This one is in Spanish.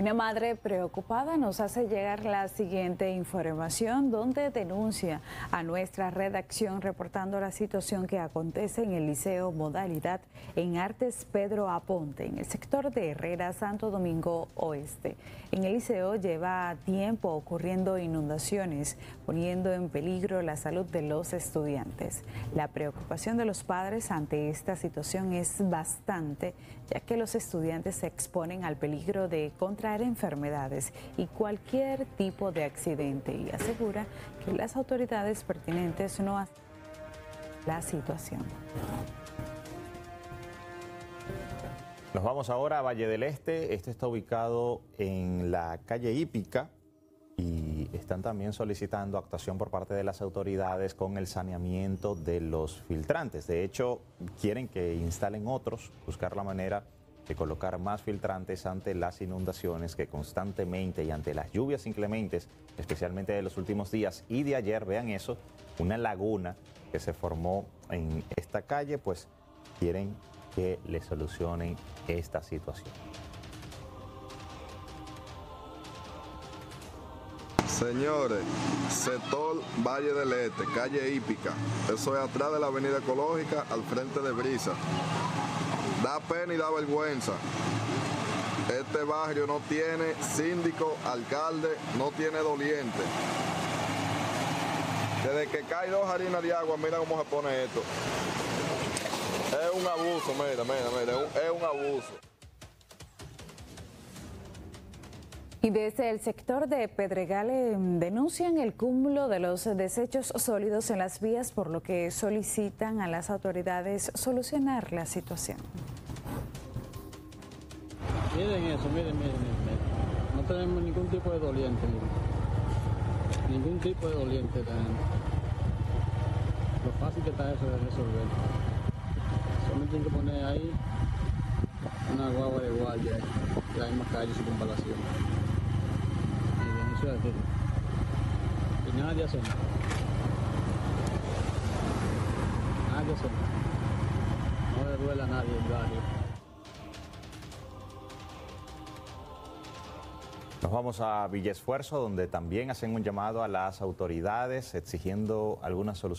Una madre preocupada nos hace llegar la siguiente información donde denuncia a nuestra redacción reportando la situación que acontece en el Liceo Modalidad en Artes Pedro Aponte, en el sector de Herrera, Santo Domingo Oeste. En el liceo lleva tiempo ocurriendo inundaciones, poniendo en peligro la salud de los estudiantes. La preocupación de los padres ante esta situación es bastante, ya que los estudiantes se exponen al peligro de enfermedades y cualquier tipo de accidente y asegura que las autoridades pertinentes no hacen la situación. Nos vamos ahora a Valle del Este. Este está ubicado en la calle Hípica y están también solicitando actuación por parte de las autoridades con el saneamiento de los filtrantes. De hecho, quieren que instalen otros, buscar la manera de colocar más filtrantes ante las inundaciones que constantemente y ante las lluvias inclementes, especialmente de los últimos días y de ayer, vean eso, una laguna que se formó en esta calle, pues quieren que le solucionen esta situación. Señores, sector Valle del Este, calle Hípica. Eso es atrás de la avenida ecológica, al frente de Brisa. Da pena y da vergüenza. Este barrio no tiene síndico, alcalde, no tiene doliente. Desde que cae dos harinas de agua, mira cómo se pone esto. Es un abuso, mira, mira, mira, es un abuso. Y desde el sector de Pedregal eh, denuncian el cúmulo de los desechos sólidos en las vías, por lo que solicitan a las autoridades solucionar la situación. Miren eso, miren, miren, miren. No tenemos ningún tipo de doliente. Ningún tipo de doliente tenemos. Lo fácil que está eso de resolver. Solamente tienen que poner ahí una guagua de guardia y la misma calle circunvalación. Miren, eso es así. Y nada. Nadie hace nada. No le duele a nadie el barrio. Nos vamos a Villa Esfuerzo, donde también hacen un llamado a las autoridades exigiendo alguna solución.